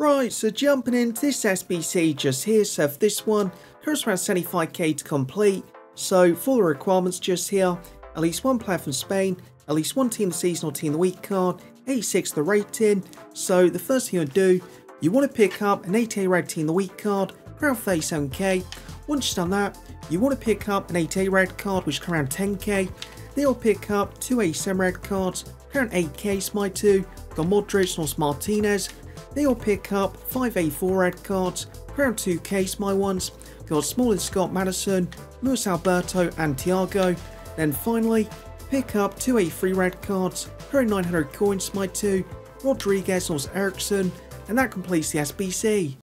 Right, so jumping into this SBC just here, so for this one, costs around 75k to complete. So for the requirements just here, at least one player from Spain, at least one team the season or team the week card, 86 the rating. So the first thing you do, you want to pick up an 88 red team the week card, around 37k. Once you've done that, you want to pick up an 88 red card which is around 10k. Then you'll pick up two 87 red cards, around 8k Smite 2, got Modric and Martinez, They'll pick up 5 A4 red cards, around 2k my ones, got Smalling Scott Maddison, Luis Alberto and Thiago, then finally pick up 2 A3 red cards, around 900 coins my 2, Rodriguez or Ericsson, and that completes the SBC.